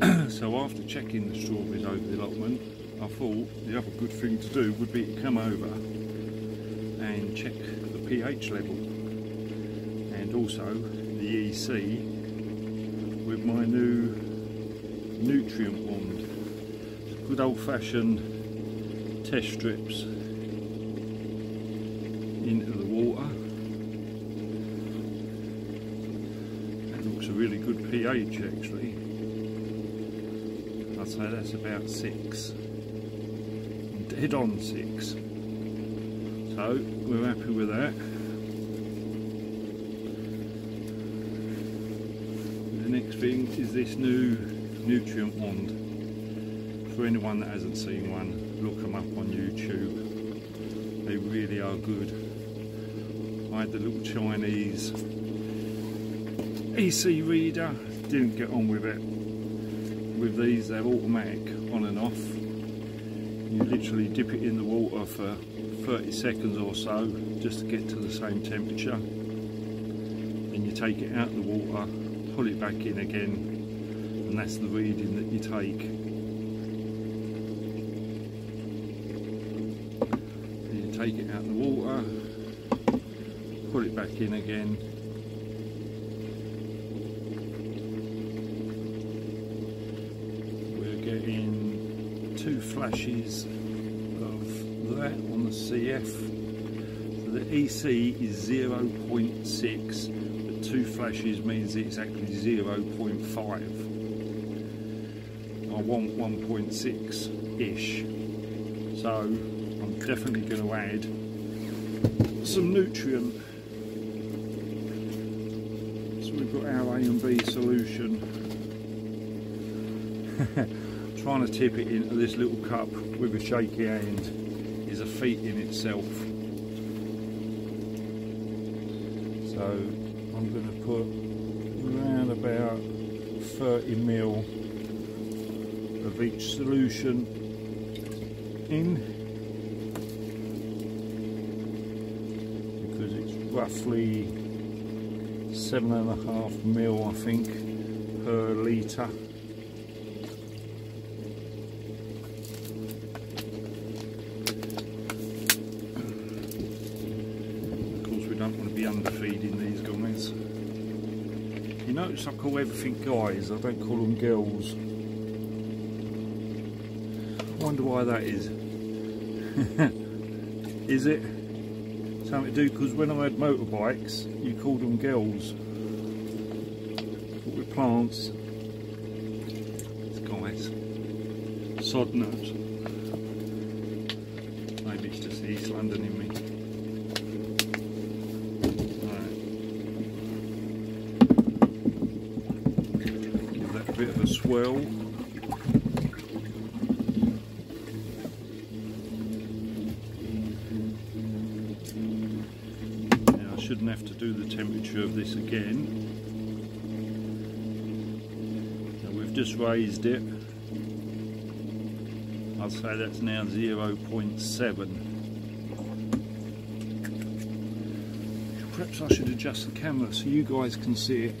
so after checking the strawberries over the allotment, I thought the other good thing to do would be to come over and check the pH level and also the EC with my new nutrient wand. Good old fashioned test strips into the water. That looks a really good pH actually. I'd say that's about six. Dead on six. So we're happy with that. The next thing is this new nutrient wand. For anyone that hasn't seen one, look them up on YouTube. They really are good. I had the little Chinese EC reader, didn't get on with it. With these, they're automatic on and off. You literally dip it in the water for 30 seconds or so just to get to the same temperature. Then you take it out of the water, pull it back in again, and that's the reading that you take. Then you take it out of the water, pull it back in again, we're getting two flashes of that on the CF. The EC is 0.6, but two flashes means it's actually 0.5. I want 1.6-ish. So I'm definitely going to add some nutrient. So we've got our A and B solution. Trying to tip it into this little cup with a shaky hand is a feat in itself. So I'm going to put around about 30 mil of each solution in because it's roughly seven and a half mil I think per litre underfeeding these guys. You notice I call everything guys, I don't call them girls. I wonder why that is. is it something to do because when I had motorbikes, you called them girls. But with plants, it's guys. Sod nuts. Maybe it's just East London in me. Right. Give that a bit of. Now I shouldn't have to do the temperature of this again. Now we've just raised it. I'll say that's now 0.7. Perhaps I should adjust the camera so you guys can see it.